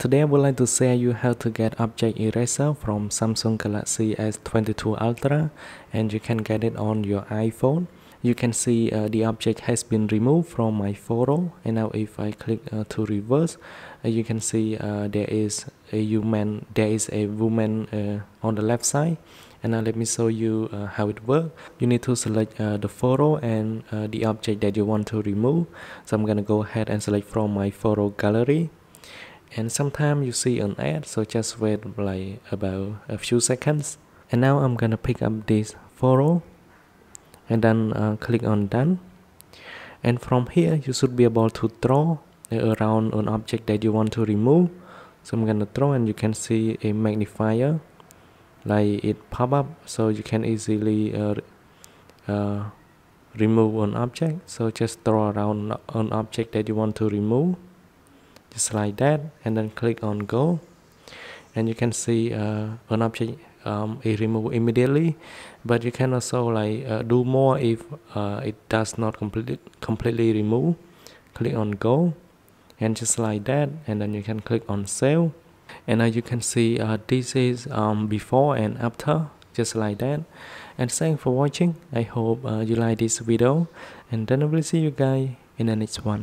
Today I would like to share you how to get object eraser from Samsung Galaxy S22 Ultra and you can get it on your iPhone. You can see uh, the object has been removed from my photo and now if I click uh, to reverse uh, you can see uh, there is a human there is a woman uh, on the left side. And now let me show you uh, how it works you need to select the photo and the object that you want to remove. So I'm gonna go ahead and select from my photo gallery and sometimes you see an ad so just wait like about a few seconds. And now I'm gonna pick up this photo and then uh, click on done. And from here you should be able to draw around an object that you want to remove. So I'm gonna draw and you can see a magnifier like it pop up. So you can easily uh, uh, remove an object. So just draw around an object that you want to remove just like that and then click on go. And you can see uh, an object um, is removed immediately. But you can also like uh, do more if uh, it does not completely completely remove. Click on go. And just like that and then you can click on save. And now you can see uh, this is um, before and after just like that. And thanks for watching. I hope uh, you like this video. And then i will see you guys in the next one